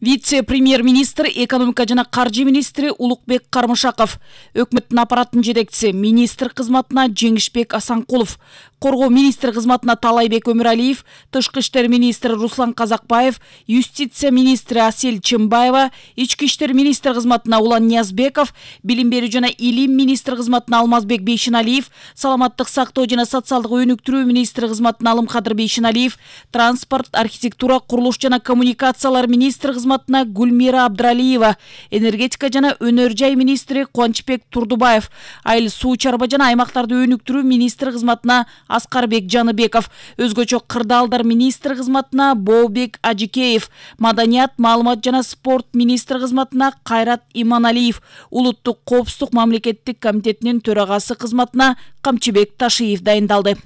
вице премьер министр экономика жана каржы министри улукбек кармышаков өкмөттүн аппараттын жетекчиси министр кызматына жеңишбек асанкулов коргоо министри кызматына таалайбек өмүралиев тышкы иштер министри руслан казакбаев юстиция министри асель чымбаева ички иштер министри кызматына улан ниязбеков билим берүү жана илим министри кызматына алмазбек бейшеналиев саламаттык сактоо жана социалдык өнүктүрүү министри кызматына алымкадыр бейшеналиев транспорт архитектура курулуш жана коммуникациялар министри кызматына гүлмира абдыралиева энергетика жана өнөр жай министри кубанычбек турдубаев айыл суу чарба жана аймактарды өнүктүрүү министри кызматына аскарбек жаныбеков өзгөчө кырдаалдар министри кызматына бообек ажикеев маданият маалымат жана спорт министри кызматына кайрат иманалиев улуттук коопсуздук мамлекеттик комитетинин төрагасы кызматына камчыбек ташиев дайындалды